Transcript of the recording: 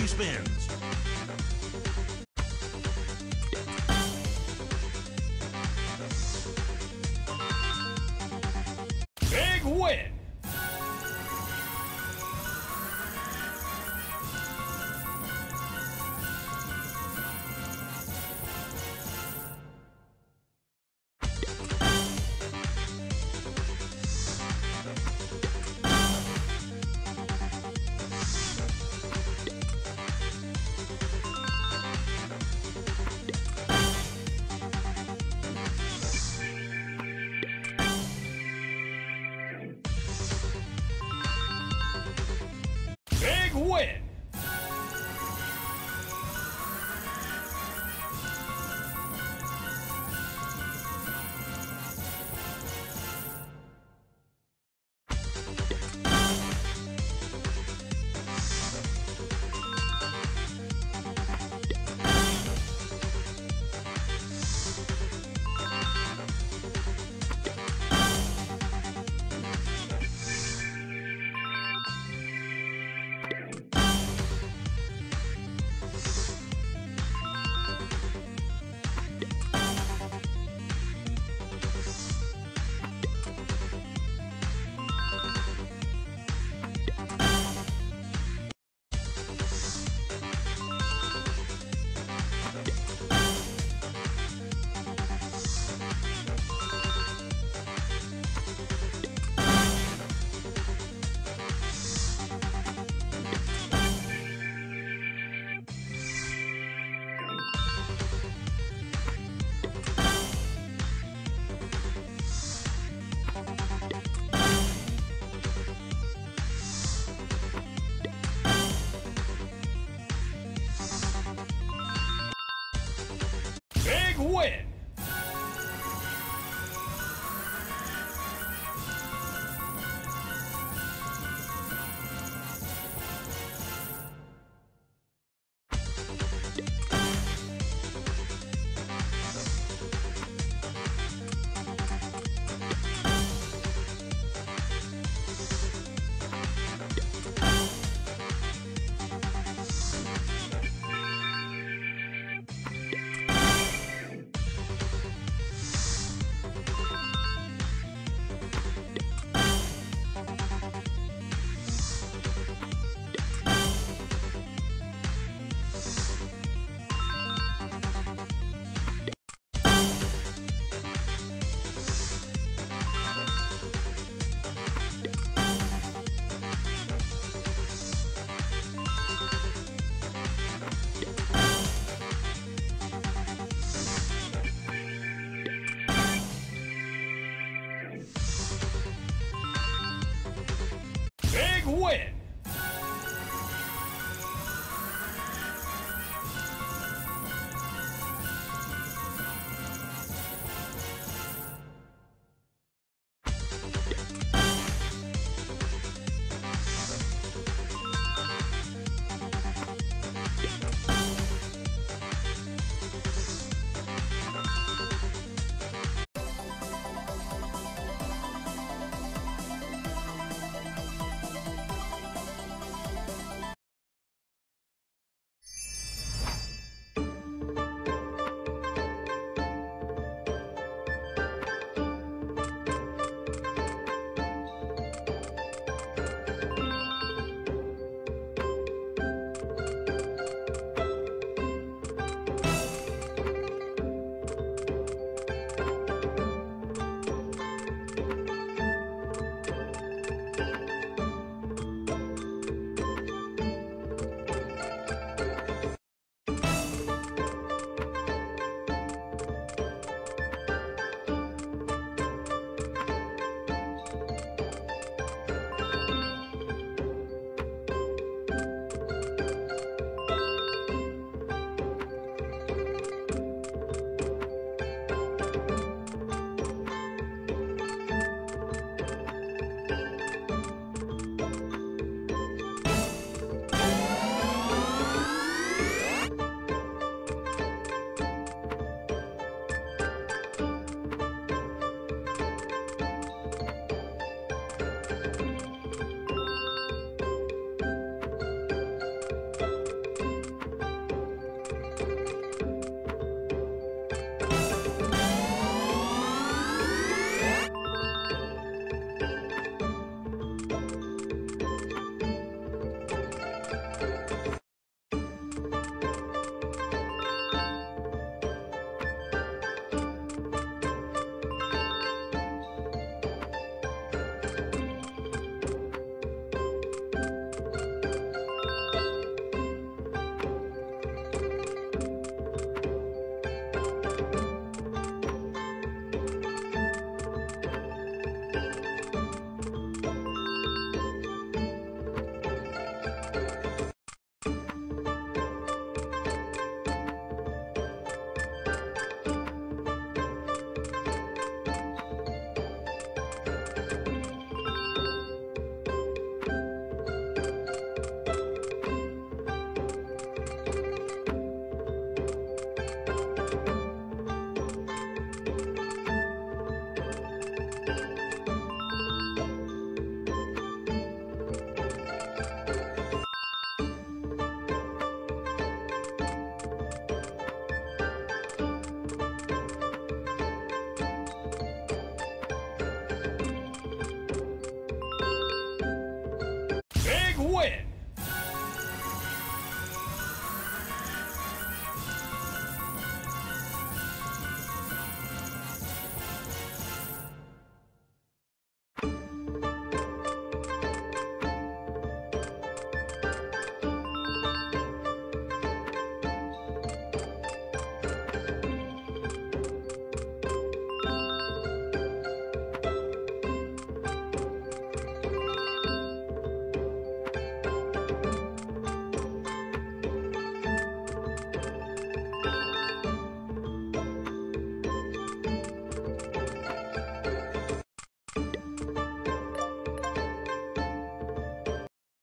free spins. Win!